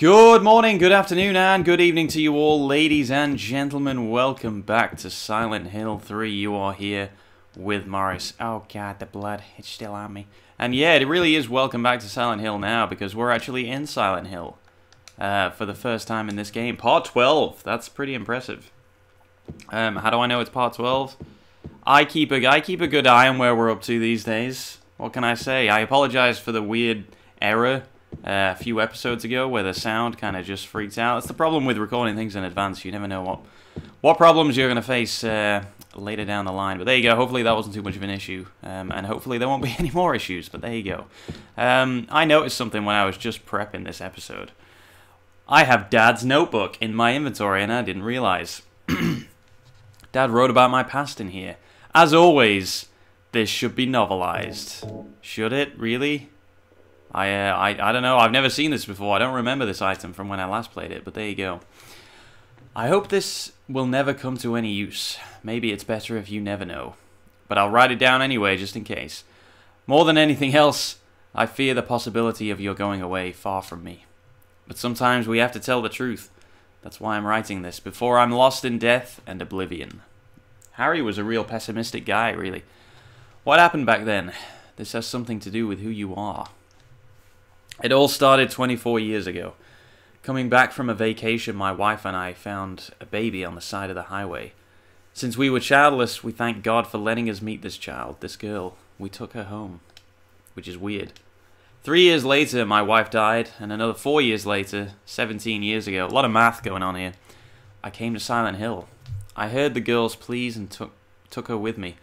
Good morning, good afternoon, and good evening to you all, ladies and gentlemen. Welcome back to Silent Hill 3. You are here with Morris. Oh god, the blood, it's still on me. And yeah, it really is welcome back to Silent Hill now, because we're actually in Silent Hill uh, for the first time in this game. Part 12, that's pretty impressive. Um, how do I know it's part 12? I keep a I keep a good eye on where we're up to these days. What can I say? I apologize for the weird error uh, a few episodes ago where the sound kind of just freaks out. It's the problem with recording things in advance. You never know what what problems you're going to face uh, later down the line. But there you go. Hopefully that wasn't too much of an issue. Um, and hopefully there won't be any more issues. But there you go. Um, I noticed something when I was just prepping this episode. I have Dad's notebook in my inventory and I didn't realize. Dad wrote about my past in here. As always, this should be novelized. Should it? Really? I, uh, I, I don't know. I've never seen this before. I don't remember this item from when I last played it, but there you go. I hope this will never come to any use. Maybe it's better if you never know. But I'll write it down anyway, just in case. More than anything else, I fear the possibility of your going away far from me. But sometimes we have to tell the truth. That's why I'm writing this, before I'm lost in death and oblivion. Harry was a real pessimistic guy, really. What happened back then? This has something to do with who you are. It all started 24 years ago. Coming back from a vacation, my wife and I found a baby on the side of the highway. Since we were childless, we thank God for letting us meet this child, this girl. We took her home, which is weird. Three years later, my wife died, and another four years later, 17 years ago, a lot of math going on here, I came to Silent Hill. I heard the girl's pleas and took, took her with me,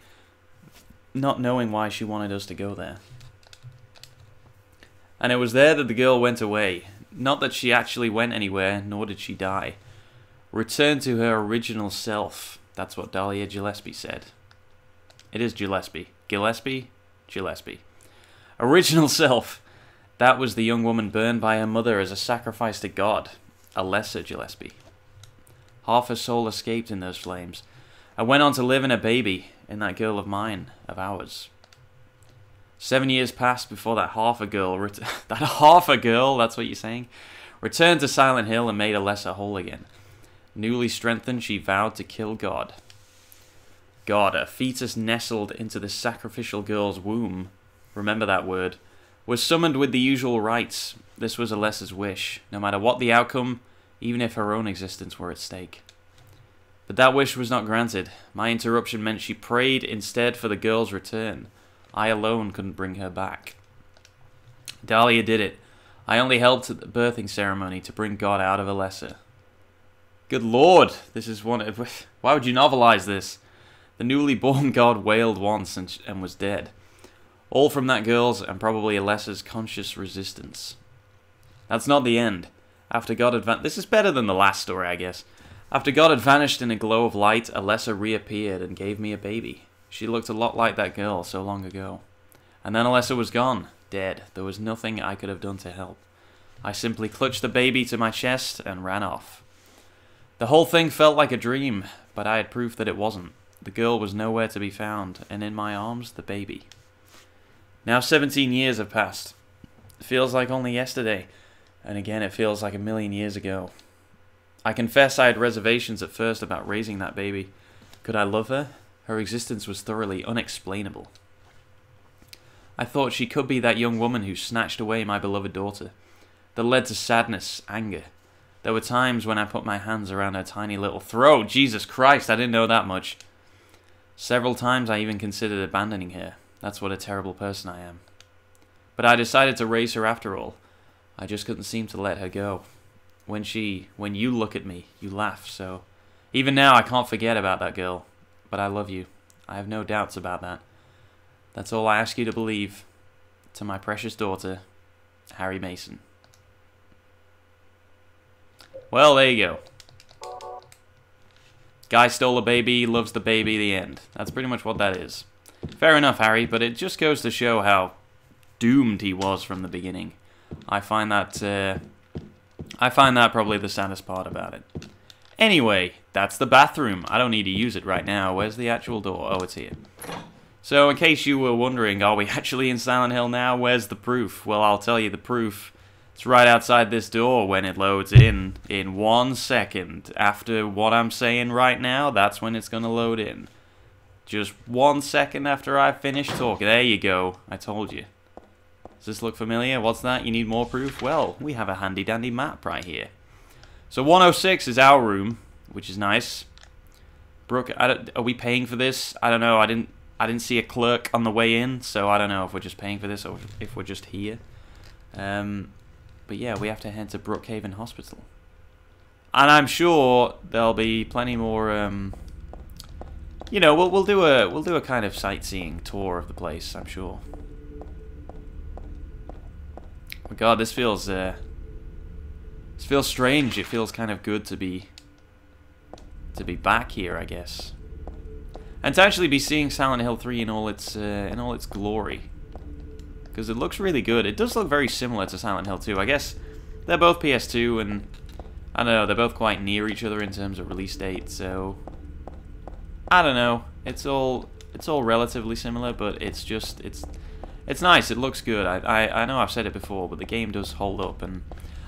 not knowing why she wanted us to go there. And it was there that the girl went away. Not that she actually went anywhere, nor did she die. Returned to her original self. That's what Dahlia Gillespie said. It is Gillespie. Gillespie? Gillespie. Original self. That was the young woman burned by her mother as a sacrifice to God. Alessa Gillespie. Half her soul escaped in those flames. I went on to live in a baby, in that girl of mine, of ours. Seven years passed before that half a girl, that half a girl, that's what you're saying, returned to Silent Hill and made Alessa whole again. Newly strengthened, she vowed to kill God. God, a fetus nestled into the sacrificial girl's womb, remember that word, was summoned with the usual rites. This was Alessa's wish, no matter what the outcome, even if her own existence were at stake. But that wish was not granted. My interruption meant she prayed instead for the girl's return. I alone couldn't bring her back. Dahlia did it. I only helped at the birthing ceremony to bring God out of Alessa. Good lord, this is one. Of, why would you novelize this? The newly born God wailed once and, and was dead. All from that girl's and probably Alessa's conscious resistance. That's not the end. After God had vanished, this is better than the last story, I guess. After God had vanished in a glow of light, Alessa reappeared and gave me a baby. She looked a lot like that girl so long ago. And then Alessa was gone, dead. There was nothing I could have done to help. I simply clutched the baby to my chest and ran off. The whole thing felt like a dream, but I had proof that it wasn't. The girl was nowhere to be found, and in my arms, the baby. Now 17 years have passed. It feels like only yesterday, and again it feels like a million years ago. I confess I had reservations at first about raising that baby. Could I love her? Her existence was thoroughly unexplainable. I thought she could be that young woman who snatched away my beloved daughter. That led to sadness, anger. There were times when I put my hands around her tiny little throat. Jesus Christ, I didn't know that much. Several times I even considered abandoning her. That's what a terrible person I am. But I decided to raise her after all. I just couldn't seem to let her go. When she, when you look at me, you laugh, so... Even now, I can't forget about that girl. But I love you. I have no doubts about that. That's all I ask you to believe. To my precious daughter, Harry Mason. Well, there you go. Guy stole a baby, loves the baby, the end. That's pretty much what that is. Fair enough, Harry, but it just goes to show how doomed he was from the beginning. I find that, uh, I find that probably the saddest part about it. Anyway, that's the bathroom. I don't need to use it right now. Where's the actual door? Oh, it's here. So in case you were wondering, are we actually in Silent Hill now? Where's the proof? Well, I'll tell you the proof. It's right outside this door when it loads in. In one second. After what I'm saying right now, that's when it's going to load in. Just one second after I finish talking. There you go. I told you. Does this look familiar? What's that? You need more proof? Well, we have a handy dandy map right here. So 106 is our room, which is nice. Brooke, are we paying for this? I don't know. I didn't I didn't see a clerk on the way in, so I don't know if we're just paying for this or if we're just here. Um, but yeah, we have to head to Brookhaven Hospital. And I'm sure there'll be plenty more. Um, you know, we'll we'll do a we'll do a kind of sightseeing tour of the place. I'm sure. Oh God, this feels uh, this feels strange. It feels kind of good to be to be back here, I guess, and to actually be seeing Silent Hill 3 in all its uh, in all its glory because it looks really good. It does look very similar to Silent Hill 2. I guess they're both PS2, and I don't know, they're both quite near each other in terms of release date, so I don't know. It's all it's all relatively similar, but it's just it's it's nice. It looks good. I, I I know I've said it before, but the game does hold up, and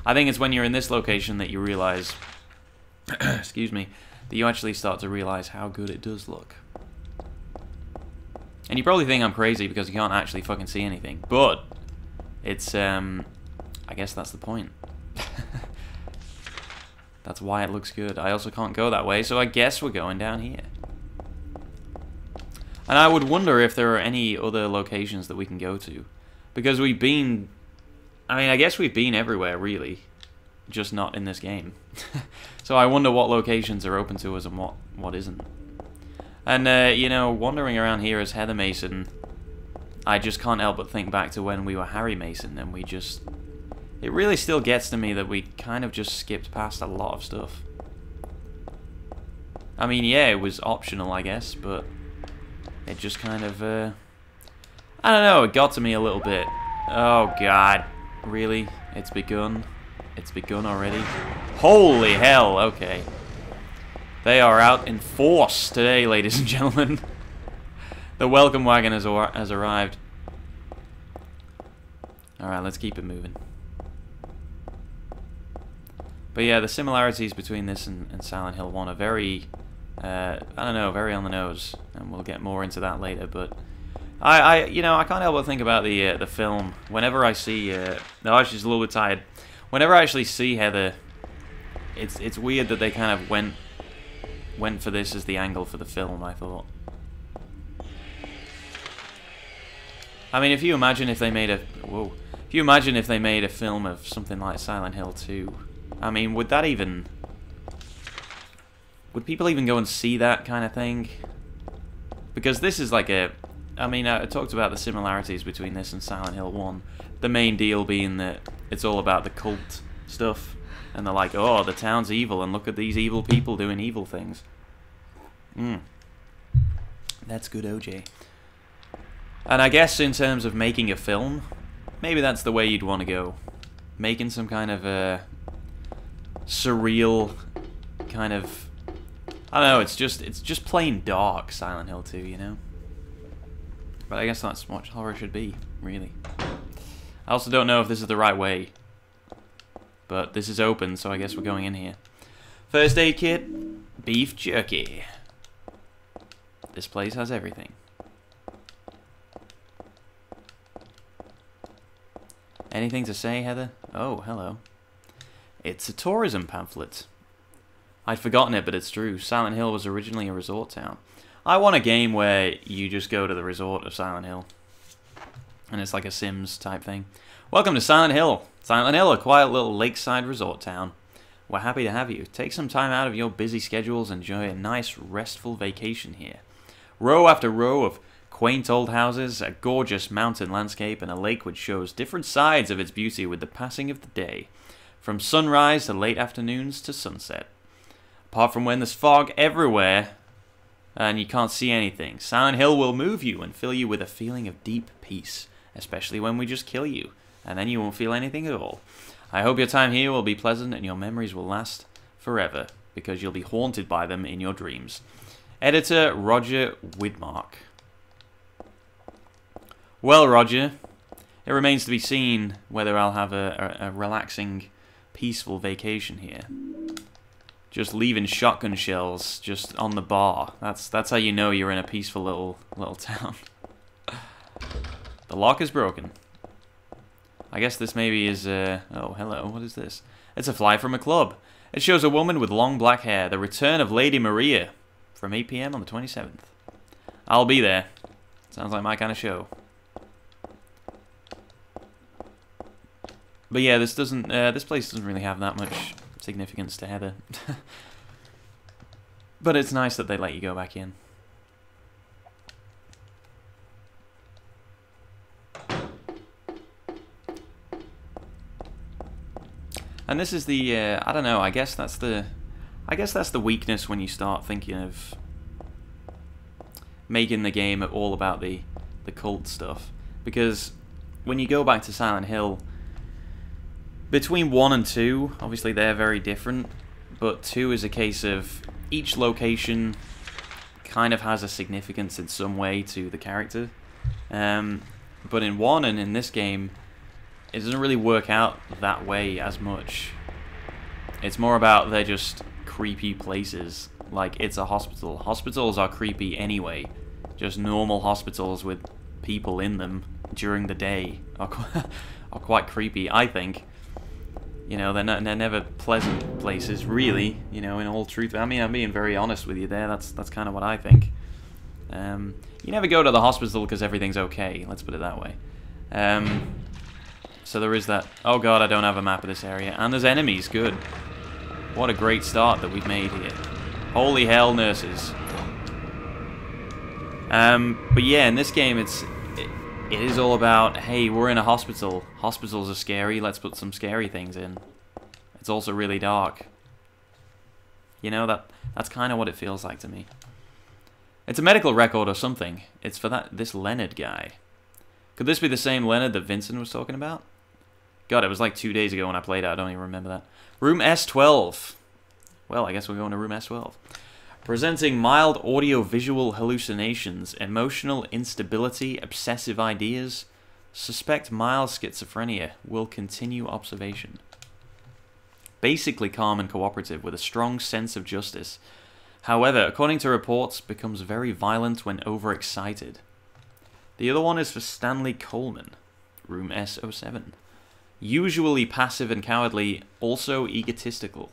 I think it's when you're in this location that you realize, excuse me, that you actually start to realize how good it does look. And you probably think I'm crazy because you can't actually fucking see anything. But, it's, um, I guess that's the point. that's why it looks good. I also can't go that way, so I guess we're going down here. And I would wonder if there are any other locations that we can go to. Because we've been... I mean, I guess we've been everywhere, really. Just not in this game. so I wonder what locations are open to us and what, what isn't. And, uh, you know, wandering around here as Heather Mason, I just can't help but think back to when we were Harry Mason, and we just... It really still gets to me that we kind of just skipped past a lot of stuff. I mean, yeah, it was optional, I guess, but it just kind of, uh... I don't know, it got to me a little bit. Oh, God. Really? It's begun? It's begun already? Holy hell, okay. They are out in force today, ladies and gentlemen. the welcome wagon has, has arrived. Alright, let's keep it moving. But yeah, the similarities between this and, and Silent Hill 1 are very, uh, I don't know, very on the nose. And we'll get more into that later, but... I, I you know, I can't help but think about the uh, the film. Whenever I see... Uh, no, she's a little bit tired. Whenever I actually see Heather, it's, it's weird that they kind of went went for this as the angle for the film, I thought. I mean, if you imagine if they made a... Whoa. If you imagine if they made a film of something like Silent Hill 2, I mean, would that even... Would people even go and see that kind of thing? Because this is like a... I mean, I talked about the similarities between this and Silent Hill 1. The main deal being that it's all about the cult stuff. And they're like, oh, the town's evil, and look at these evil people doing evil things. Hmm. That's good, OJ. And I guess in terms of making a film, maybe that's the way you'd want to go. Making some kind of a surreal kind of I don't know, it's just it's just plain dark Silent Hill 2, you know? But I guess that's what horror should be, really. I also don't know if this is the right way but this is open, so I guess we're going in here. First aid kit, beef jerky. This place has everything. Anything to say, Heather? Oh, hello. It's a tourism pamphlet. I'd forgotten it, but it's true. Silent Hill was originally a resort town. I want a game where you just go to the resort of Silent Hill. And it's like a Sims type thing. Welcome to Silent Hill. Silent Hill, a quiet little lakeside resort town. We're happy to have you. Take some time out of your busy schedules and enjoy a nice, restful vacation here. Row after row of quaint old houses, a gorgeous mountain landscape, and a lake which shows different sides of its beauty with the passing of the day, from sunrise to late afternoons to sunset. Apart from when there's fog everywhere and you can't see anything, Silent Hill will move you and fill you with a feeling of deep peace, especially when we just kill you and then you won't feel anything at all. I hope your time here will be pleasant and your memories will last forever, because you'll be haunted by them in your dreams. Editor Roger Widmark. Well, Roger, It remains to be seen whether I'll have a, a, a relaxing, peaceful vacation here. Just leaving shotgun shells just on the bar. That's that's how you know you're in a peaceful little little town. the lock is broken. I guess this maybe is uh oh hello, what is this? It's a fly from a club. It shows a woman with long black hair, the return of Lady Maria, from 8pm on the 27th. I'll be there. Sounds like my kind of show. But yeah, this doesn't. Uh, this place doesn't really have that much significance to Heather. but it's nice that they let you go back in. And this is the. Uh, I don't know. I guess that's the. I guess that's the weakness when you start thinking of making the game all about the the cult stuff because when you go back to Silent Hill between 1 and 2, obviously they're very different, but 2 is a case of each location kind of has a significance in some way to the character. Um, but in 1 and in this game, it doesn't really work out that way as much. It's more about they're just creepy places. Like, it's a hospital. Hospitals are creepy anyway. Just normal hospitals with people in them during the day are, are quite creepy, I think. You know, they're, not, they're never pleasant places, really. You know, in all truth. I mean, I'm being very honest with you there. That's that's kind of what I think. Um, you never go to the hospital because everything's okay. Let's put it that way. Um, so there is that. Oh god, I don't have a map of this area. And there's enemies. Good. What a great start that we've made here. Holy hell, nurses. Um, but yeah, in this game, it's it is all about, hey, we're in a hospital. Hospitals are scary, let's put some scary things in. It's also really dark. You know, that that's kind of what it feels like to me. It's a medical record or something. It's for that this Leonard guy. Could this be the same Leonard that Vincent was talking about? God, it was like two days ago when I played it. I don't even remember that. Room S12. Well, I guess we're going to room S12 presenting mild audio-visual hallucinations, emotional instability, obsessive ideas. Suspect mild schizophrenia. Will continue observation. Basically calm and cooperative with a strong sense of justice. However, according to reports, becomes very violent when overexcited. The other one is for Stanley Coleman, room S07. Usually passive and cowardly, also egotistical.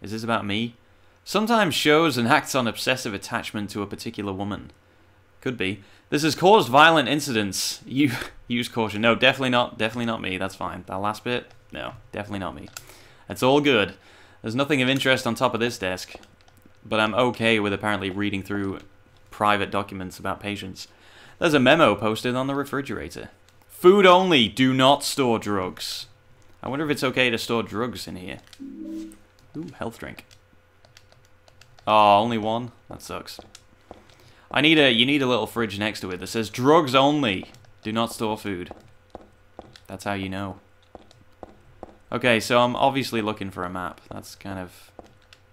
Is this about me? Sometimes shows and acts on obsessive attachment to a particular woman. Could be. This has caused violent incidents. You use caution. No, definitely not. Definitely not me. That's fine. That last bit? No, definitely not me. It's all good. There's nothing of interest on top of this desk. But I'm okay with apparently reading through private documents about patients. There's a memo posted on the refrigerator. Food only. Do not store drugs. I wonder if it's okay to store drugs in here. Ooh, health drink. Oh, only one? That sucks. I need a, you need a little fridge next to it that says drugs only. Do not store food. That's how you know. Okay, so I'm obviously looking for a map. That's kind of...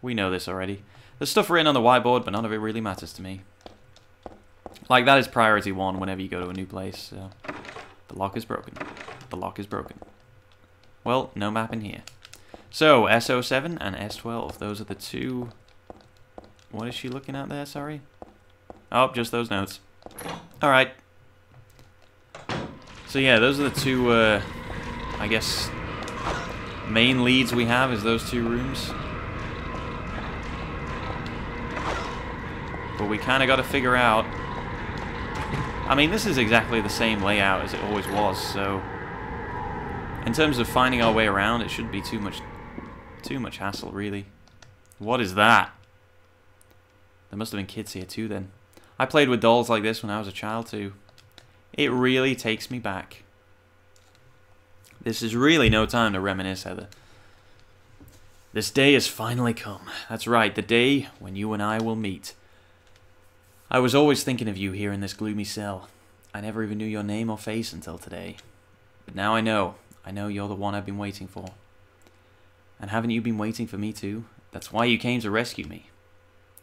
We know this already. There's stuff written on the whiteboard, but none of it really matters to me. Like, that is priority one whenever you go to a new place. So. The lock is broken. The lock is broken. Well, no map in here. So, SO7 and S12. Those are the two what is she looking at there, sorry? Oh, just those notes. Alright. So yeah, those are the two, uh, I guess, main leads we have is those two rooms. But we kind of got to figure out... I mean, this is exactly the same layout as it always was, so... In terms of finding our way around, it shouldn't be too much, too much hassle, really. What is that? There must have been kids here too then. I played with dolls like this when I was a child too. It really takes me back. This is really no time to reminisce, Heather. This day has finally come. That's right, the day when you and I will meet. I was always thinking of you here in this gloomy cell. I never even knew your name or face until today. But now I know. I know you're the one I've been waiting for. And haven't you been waiting for me too? That's why you came to rescue me.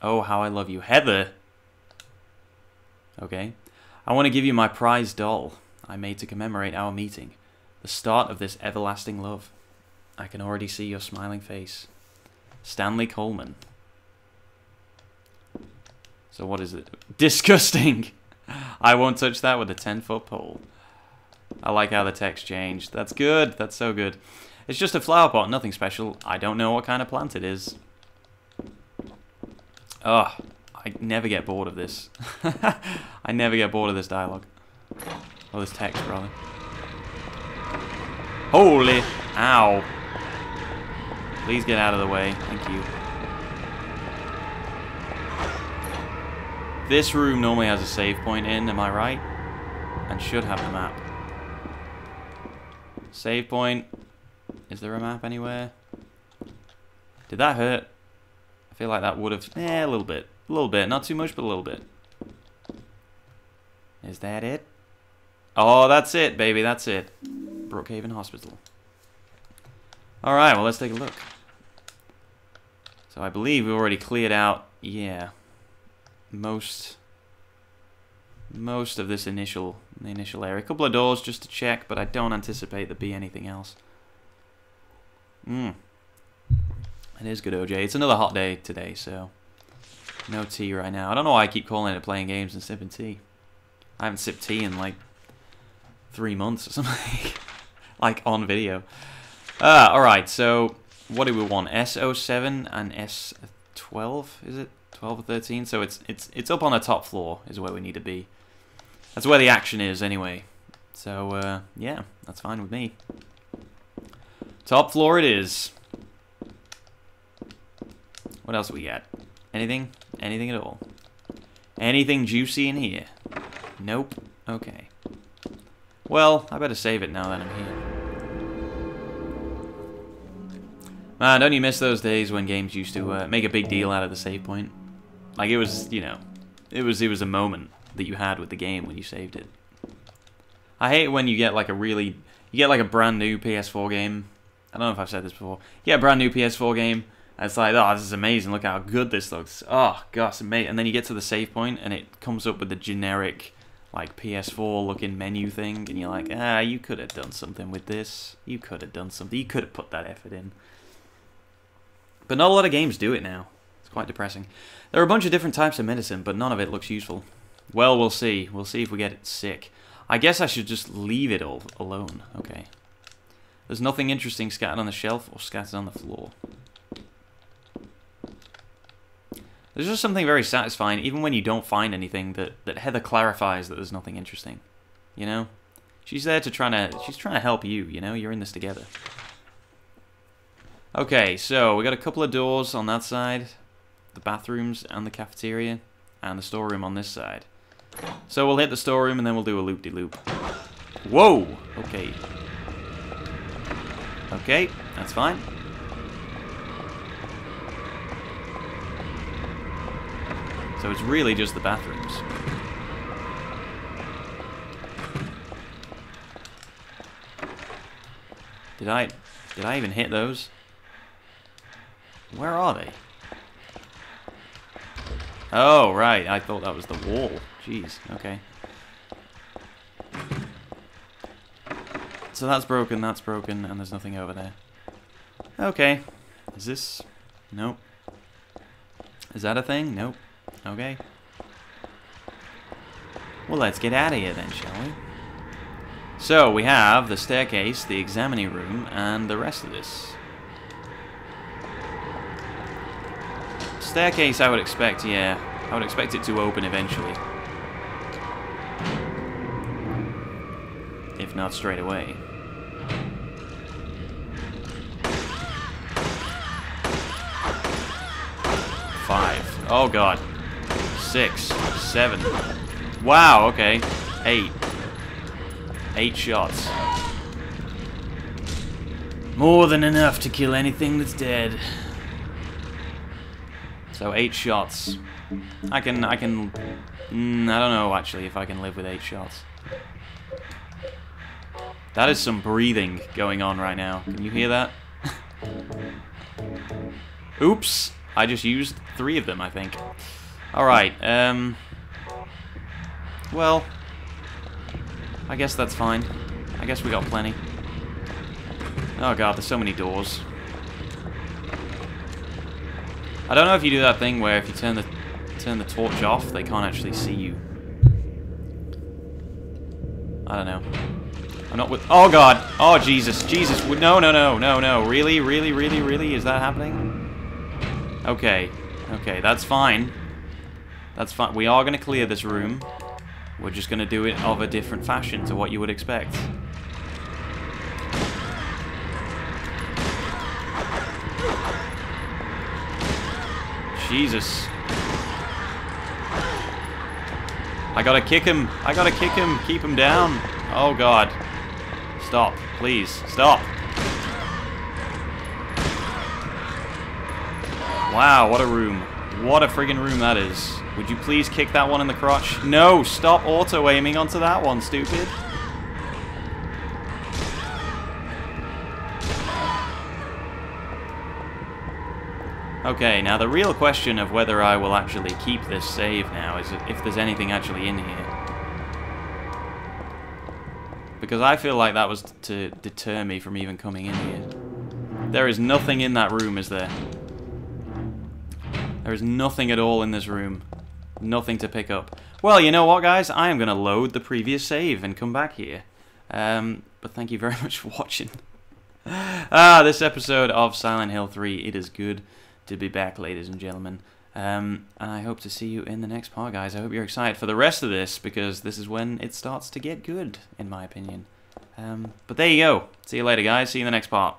Oh, how I love you. Heather! Okay. I want to give you my prize doll. I made to commemorate our meeting, the start of this everlasting love. I can already see your smiling face. Stanley Coleman. So what is it? Disgusting! I won't touch that with a 10 foot pole. I like how the text changed. That's good. That's so good. It's just a flower pot, nothing special. I don't know what kind of plant it is. Ugh. I never get bored of this. I never get bored of this dialogue. Or this text, rather. Holy... Ow. Please get out of the way. Thank you. This room normally has a save point in, am I right? And should have the map. Save point. Is there a map anywhere? Did that hurt? Feel like that would have... Eh, a little bit. A little bit. Not too much, but a little bit. Is that it? Oh, that's it, baby. That's it. Brookhaven Hospital. Alright, well, let's take a look. So I believe we already cleared out, yeah, most most of this initial the initial area. A couple of doors just to check, but I don't anticipate there be anything else. Mmm. It is good, OJ. It's another hot day today, so no tea right now. I don't know why I keep calling it playing games and sipping tea. I haven't sipped tea in like three months or something. like on video. Uh, alright, so what do we want? S07 and S12, is it? 12 or 13? So it's it's it's up on the top floor is where we need to be. That's where the action is anyway. So uh, yeah, that's fine with me. Top floor it is. What else we got? Anything? Anything at all? Anything juicy in here? Nope. Okay. Well, I better save it now that I'm here. Man, don't you miss those days when games used to uh, make a big deal out of the save point? Like it was, you know, it was it was a moment that you had with the game when you saved it. I hate when you get like a really, you get like a brand new PS4 game. I don't know if I've said this before. A brand new PS4 game, it's like, oh, this is amazing. Look how good this looks. Oh, gosh, mate. And then you get to the save point, and it comes up with the generic, like PS4 looking menu thing, and you're like, ah, you could have done something with this. You could have done something. You could have put that effort in. But not a lot of games do it now. It's quite depressing. There are a bunch of different types of medicine, but none of it looks useful. Well, we'll see. We'll see if we get it sick. I guess I should just leave it all alone. Okay. There's nothing interesting scattered on the shelf or scattered on the floor. There's just something very satisfying, even when you don't find anything, that, that Heather clarifies that there's nothing interesting. You know? She's there to try to, she's trying to help you, you know? You're in this together. Okay, so we got a couple of doors on that side. The bathrooms and the cafeteria. And the storeroom on this side. So we'll hit the storeroom and then we'll do a loop-de-loop. -loop. Whoa! Okay. Okay, that's fine. So it's really just the bathrooms. Did I... Did I even hit those? Where are they? Oh, right. I thought that was the wall. Jeez. Okay. So that's broken, that's broken, and there's nothing over there. Okay. Is this... Nope. Is that a thing? Nope. Okay. Well, let's get out of here then, shall we? So, we have the staircase, the examining room, and the rest of this. Staircase, I would expect, yeah. I would expect it to open eventually. If not straight away. Five. Oh god. Six. Seven. Wow, okay. Eight. Eight shots. More than enough to kill anything that's dead. So eight shots. I can, I can, mm, I don't know actually if I can live with eight shots. That is some breathing going on right now. Can you hear that? Oops. I just used three of them, I think. Alright, um... Well... I guess that's fine. I guess we got plenty. Oh god, there's so many doors. I don't know if you do that thing where if you turn the turn the torch off, they can't actually see you. I don't know. I'm not with... Oh, God. Oh, Jesus. Jesus. No, no, no, no, no. Really? Really, really, really? Is that happening? Okay. Okay, that's fine. That's fine. We are going to clear this room. We're just going to do it of a different fashion to what you would expect. Jesus. I gotta kick him. I gotta kick him. Keep him down. Oh, God. Stop. Please. Stop. Wow, what a room. What a friggin' room that is. Would you please kick that one in the crotch? No, stop auto-aiming onto that one, stupid. Okay, now the real question of whether I will actually keep this save now is if there's anything actually in here. Because I feel like that was to deter me from even coming in here. There is nothing in that room, is there? There is nothing at all in this room. Nothing to pick up. Well, you know what, guys? I am going to load the previous save and come back here. Um, but thank you very much for watching. ah, this episode of Silent Hill 3, it is good to be back, ladies and gentlemen. Um, and I hope to see you in the next part, guys. I hope you're excited for the rest of this, because this is when it starts to get good, in my opinion. Um, but there you go. See you later, guys. See you in the next part.